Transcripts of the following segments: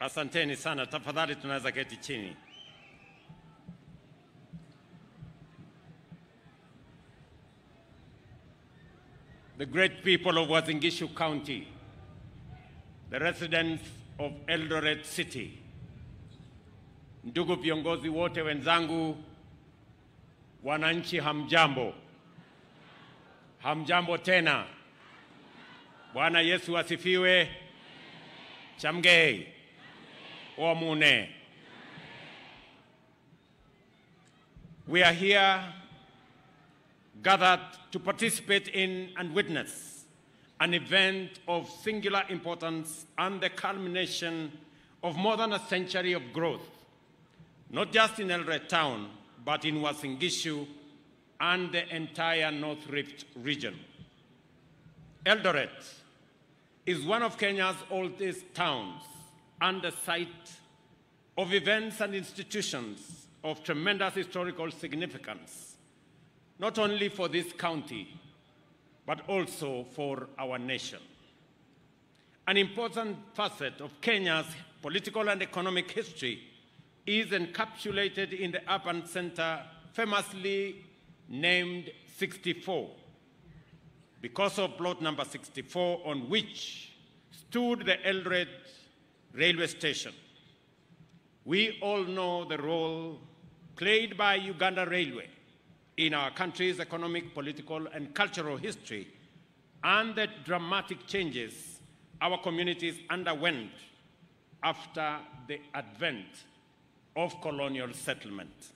Asanteni sana, tafadhali tunaweza keti chini. The great people of Uasin Gishu County, the residents of Eldoret City, ndugu viongozi wote wenzangu, wananchi, hamjambo? Hamjambo tena. Bwana Yesu asifiwe. Chamgei. Omune. We are here gathered to participate in and witness an event of singular importance and the culmination of more than a century of growth, not just in Eldoret town, but in Uasin Gishu and the entire North Rift region. Eldoret is one of Kenya's oldest towns and the site of events and institutions of tremendous historical significance, not only for this county, but also for our nation. An important facet of Kenya's political and economic history is encapsulated in the urban center famously named 64 because of plot number 64 on which stood the Eldoret railway station. We all know the role played by Uganda Railway in our country's economic, political, and cultural history and the dramatic changes our communities underwent after the advent of colonial settlement.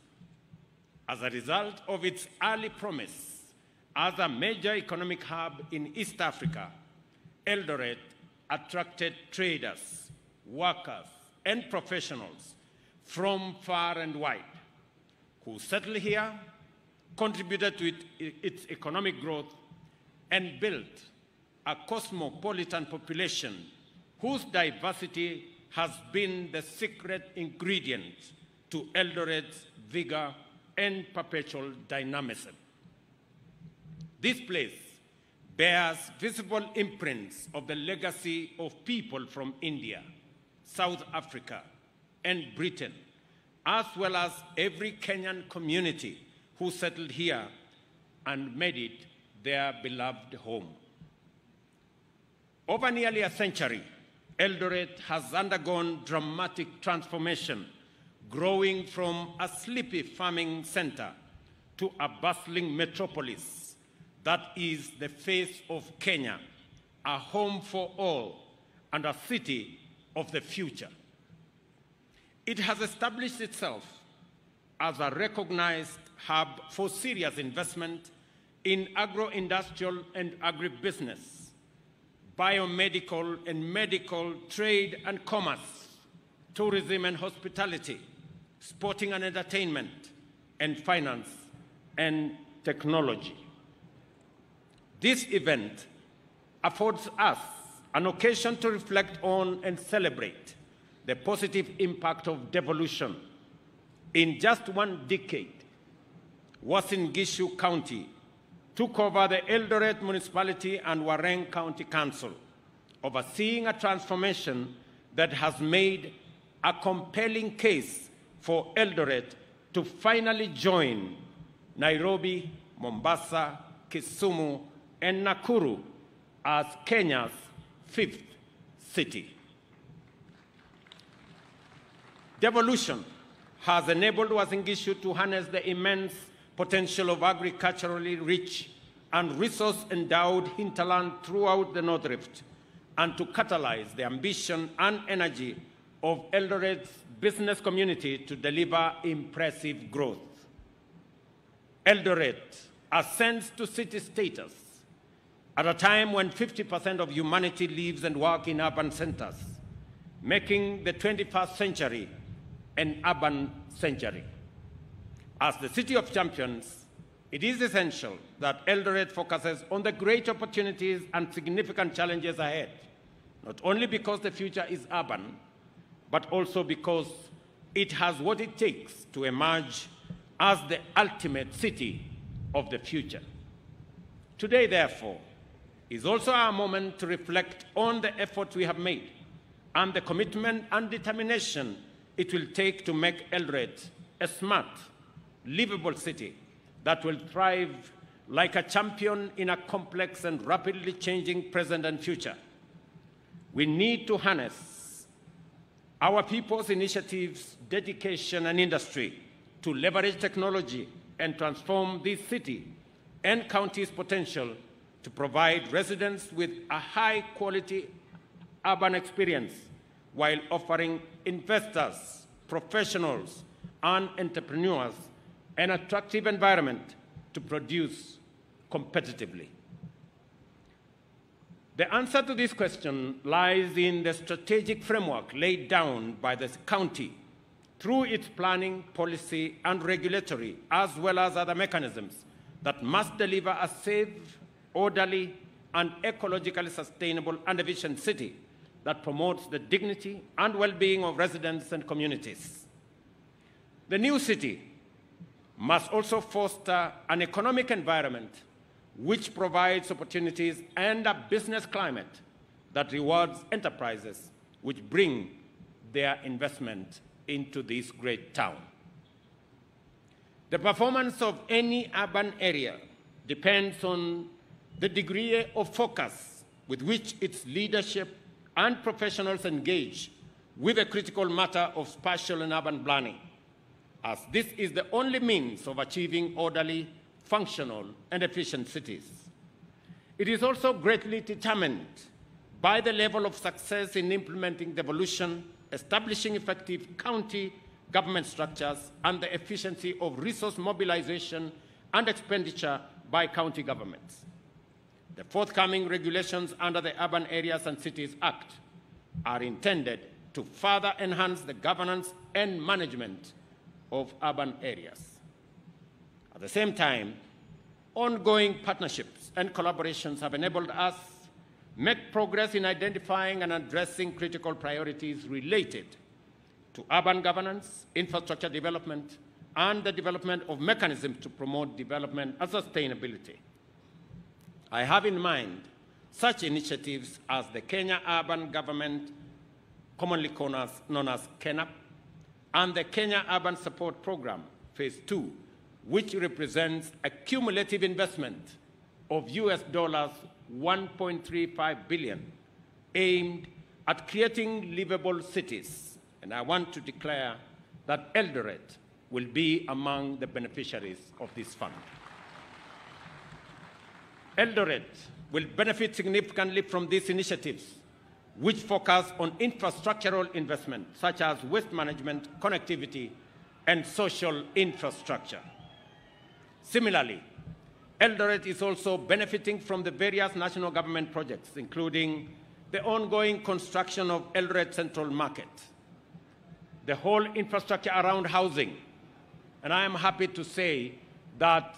As a result of its early promise as a major economic hub in East Africa, Eldoret attracted traders, workers, and professionals from far and wide who settled here, contributed to it, its economic growth, and built a cosmopolitan population whose diversity has been the secret ingredient to Eldoret's vigor and perpetual dynamism. This place bears visible imprints of the legacy of people from India, South Africa, and Britain, as well as every Kenyan community who settled here and made it their beloved home. Over nearly a century, Eldoret has undergone dramatic transformation, growing from a sleepy farming center to a bustling metropolis that is the face of Kenya, a home for all, and a city of the future. It has established itself as a recognized hub for serious investment in agro-industrial and agribusiness, biomedical and medical trade and commerce, tourism and hospitality, sporting and entertainment, and finance and technology. This event affords us an occasion to reflect on and celebrate the positive impact of devolution. In just one decade, Uasin Gishu County took over the Eldoret Municipality and Wareng County Council, overseeing a transformation that has made a compelling case for Eldoret to finally join Nairobi, Mombasa, Kisumu, and Nakuru as Kenya's fifth city. Devolution has enabled Uasin Gishu to harness the immense potential of agriculturally rich and resource-endowed hinterland throughout the North Rift and to catalyze the ambition and energy of Eldoret's business community to deliver impressive growth. Eldoret ascends to city status at a time when 50% of humanity lives and works in urban centers, making the 21st century an urban century. As the city of champions, it is essential that Eldoret focuses on the great opportunities and significant challenges ahead, not only because the future is urban, but also because it has what it takes to emerge as the ultimate city of the future. Today, therefore, is also our moment to reflect on the effort we have made and the commitment and determination it will take to make Eldoret a smart, livable city that will thrive like a champion in a complex and rapidly changing present and future. We need to harness our people's initiatives, dedication, and industry to leverage technology and transform this city and county's potential to provide residents with a high quality urban experience while offering investors, professionals, and entrepreneurs an attractive environment to produce competitively. The answer to this question lies in the strategic framework laid down by the county through its planning, policy, and regulatory, as well as other mechanisms that must deliver a safe, orderly, and ecologically sustainable and efficient city that promotes the dignity and well-being of residents and communities. The new city must also foster an economic environment which provides opportunities and a business climate that rewards enterprises which bring their investment into this great town. The performance of any urban area depends on the degree of focus with which its leadership and professionals engage with the critical matter of spatial and urban planning, as this is the only means of achieving orderly, functional, and efficient cities. It is also greatly determined by the level of success in implementing devolution, establishing effective county government structures, and the efficiency of resource mobilization and expenditure by county governments. The forthcoming regulations under the Urban Areas and Cities Act are intended to further enhance the governance and management of urban areas. At the same time, ongoing partnerships and collaborations have enabled us make progress in identifying and addressing critical priorities related to urban governance, infrastructure development, and the development of mechanisms to promote development and sustainability. I have in mind such initiatives as the Kenya Urban Government, commonly known as, known as KENUP, and the Kenya Urban Support Program, Phase 2, which represents a cumulative investment of US dollars 1.35 billion aimed at creating livable cities. And I want to declare that Eldoret will be among the beneficiaries of this fund. Eldoret will benefit significantly from these initiatives, which focus on infrastructural investment, such as waste management, connectivity, and social infrastructure. Similarly, Eldoret is also benefiting from the various national government projects, including the ongoing construction of Eldoret Central Market, the whole infrastructure around housing. And I am happy to say that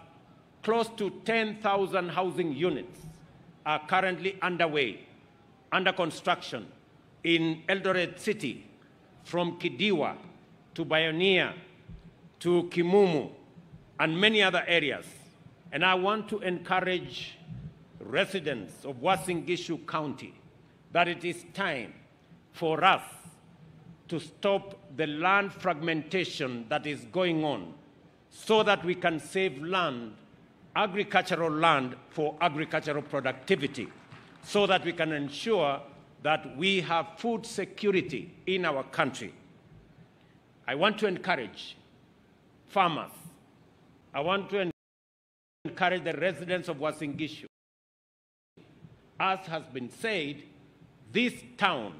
close to 10,000 housing units are currently underway, under construction in Eldoret City, from Kidiwa to Pioneer to Kimumu and many other areas. And I want to encourage residents of Uasin Gishu County that it is time for us to stop the land fragmentation that is going on so that we can save land agricultural land for agricultural productivity so that we can ensure that we have food security in our country. I want to encourage farmers. I want to encourage the residents of Uasin Gishu. As has been said, this town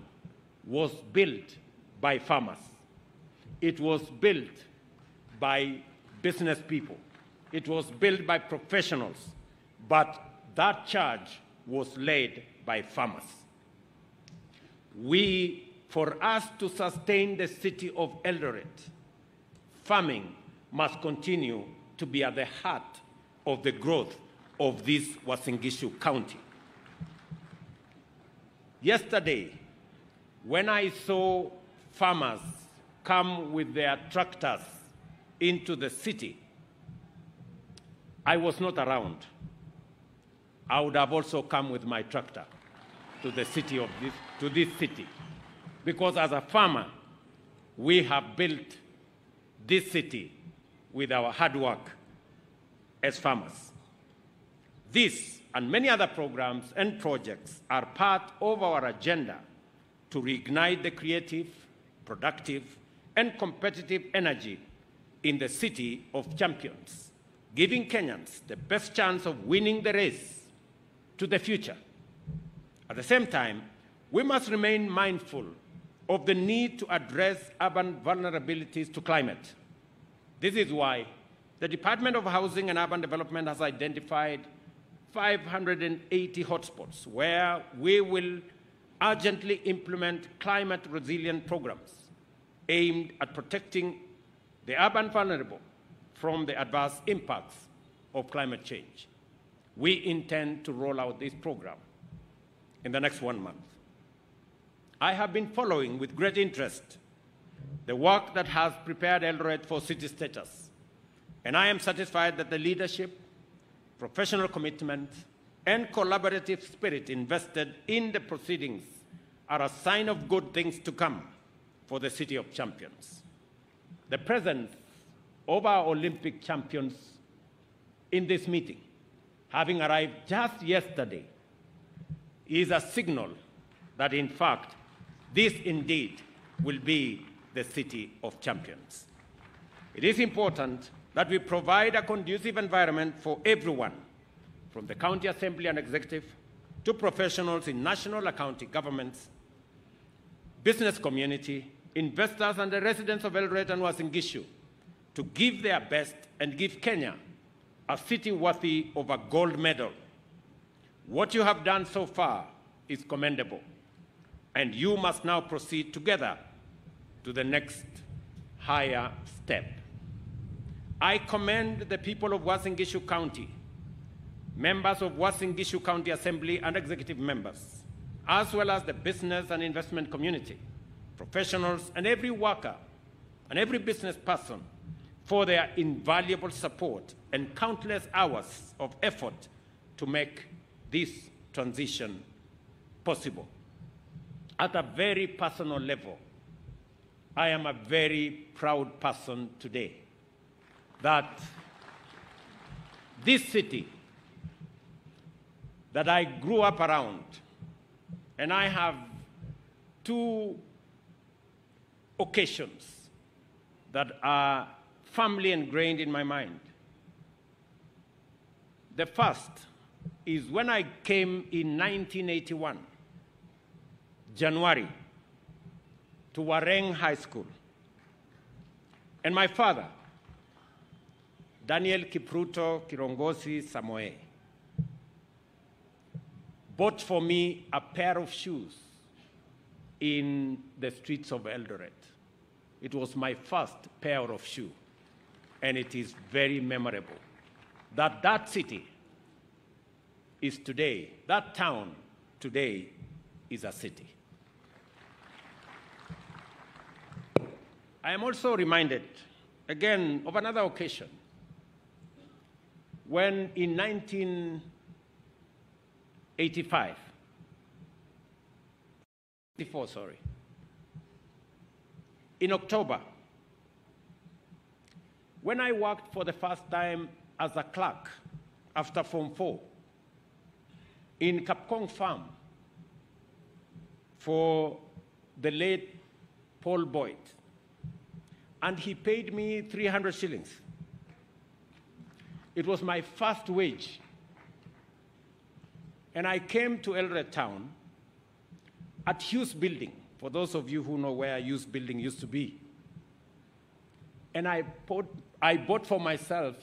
was built by farmers. It was built by business people. It was built by professionals, but that charge was laid by farmers. We, for us to sustain the city of Eldoret, farming must continue to be at the heart of the growth of this Uasin Gishu County. Yesterday, when I saw farmers come with their tractors into the city, I was not around. I would have also come with my tractor to the city of this, to this city. Because as a farmer, we have built this city with our hard work as farmers. This and many other programs and projects are part of our agenda to reignite the creative, productive, and competitive energy in the city of champions, giving Kenyans the best chance of winning the race to the future. At the same time, we must remain mindful of the need to address urban vulnerabilities to climate. This is why the Department of Housing and Urban Development has identified 580 hotspots where we will urgently implement climate resilient programs aimed at protecting the urban vulnerable from the adverse impacts of climate change. We intend to roll out this program in the next one month. I have been following with great interest the work that has prepared Eldoret for city status, and I am satisfied that the leadership, professional commitment, and collaborative spirit invested in the proceedings are a sign of good things to come for the City of Champions. The presence of our Olympic champions in this meeting, having arrived just yesterday, is a signal that, in fact, this indeed will be the City of Champions. It is important that we provide a conducive environment for everyone, from the county assembly and executive to professionals in national and county governments, business community, investors, and the residents of Eldoret and Uasin Gishu to give their best and give Kenya a city worthy of a gold medal. What you have done so far is commendable, and you must now proceed together to the next higher step. I commend the people of Uasin Gishu County, members of Uasin Gishu County Assembly and executive members, as well as the business and investment community, professionals, and every worker and every business person for their invaluable support and countless hours of effort to make this transition possible. At a very personal level, I am a very proud person today that this city that I grew up around, and I have two occasions that are firmly ingrained in my mind. The first is when I came in 1981, January, to Wareng High School. And my father, Daniel Kipruto Kirongosi Samoei, bought for me a pair of shoes in the streets of Eldoret. It was my first pair of shoes, and it is very memorable that that city is today, that town today is a city. I am also reminded, again, of another occasion when in 1985, 84, sorry, in October, when I worked for the first time as a clerk after Form 4 in Kapkong Farm for the late Paul Boyd, and he paid me 300 shillings. It was my first wage. And I came to Eldoret Town at Hughes Building, for those of you who know where Hughes Building used to be. And I bought, I bought for myself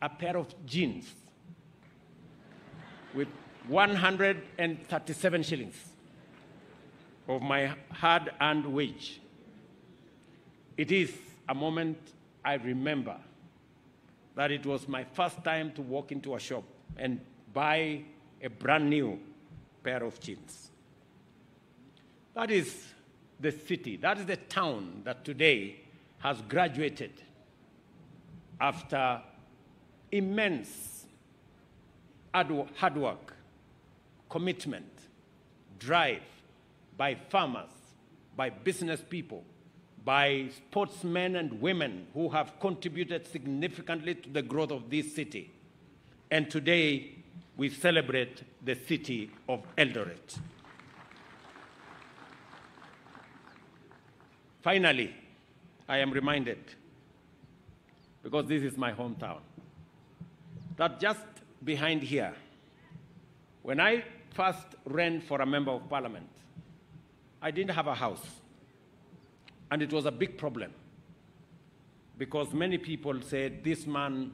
a pair of jeans with 137 shillings of my hard earned wage. It is a moment I remember that it was my first time to walk into a shop and buy a brand new pair of jeans. That is the city, that is the town that today has graduated after immense hard work, commitment, drive by farmers, by business people, by sportsmen and women who have contributed significantly to the growth of this city. And today, we celebrate the city of Eldoret. Finally, I am reminded, because this is my hometown, that just behind here, when I first ran for a member of parliament, I didn't have a house. And it was a big problem because many people said this man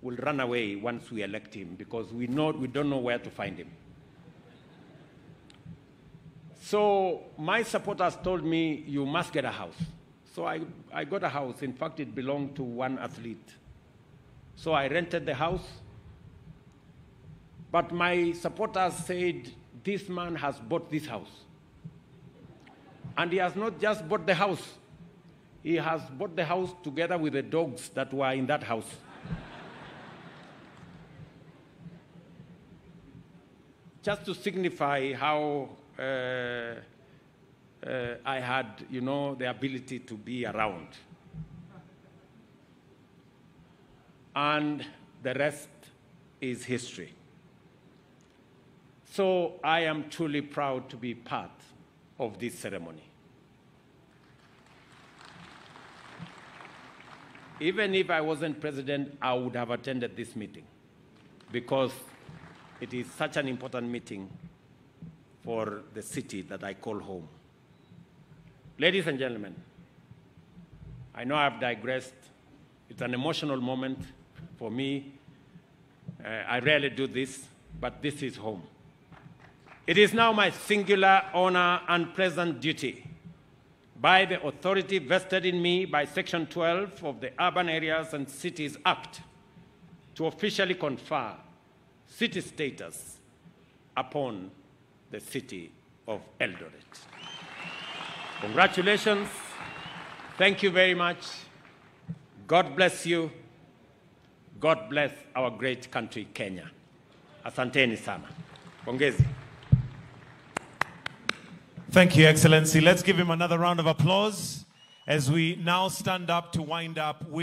will run away once we elect him because we, know, we don't know where to find him. So my supporters told me, you must get a house. So I, I got a house. In fact, it belonged to one athlete. So I rented the house. But my supporters said, this man has bought this house. And he has not just bought the house, he has bought the house together with the dogs that were in that house. just to signify how uh, uh, I had, you know, the ability to be around. And the rest is history. So I am truly proud to be part of this ceremony. Even if I wasn't president, I would have attended this meeting because it is such an important meeting for the city that I call home. Ladies and gentlemen, I know I've digressed. It's an emotional moment for me. Uh, I rarely do this, but this is home. It is now my singular honor and present duty, by the authority vested in me by Section 12 of the Urban Areas and Cities Act, to officially confer city status upon the city of Eldoret. Congratulations. Thank you very much. God bless you. God bless our great country, Kenya. Asanteni sana. Pongezi. Thank you, Excellency. Let's give him another round of applause as we now stand up to wind up with.